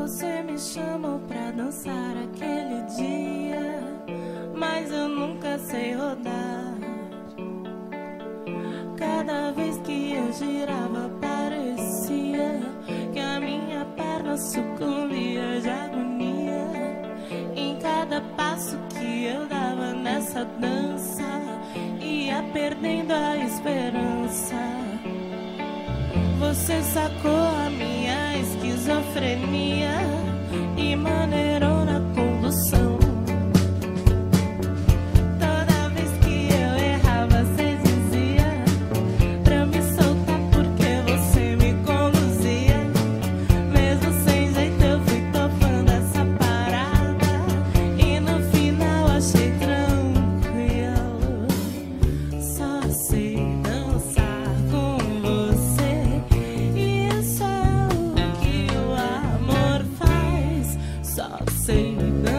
você me chamou pra dançar aquele dia, mas eu nunca sei rodar. Cada vez que eu girava, parecia que a minha perna sucumbia de agonia. Em cada passo que eu dava nessa dança, ia perdendo a esperança. Você sacou a minha esquizofrenia e maneirou na condução. Toda vez que eu errava, você dizia pra me soltar porque você me conduzia. Mesmo sem jeito, eu fui topando essa parada e no final achei tranquilo. Só sei. save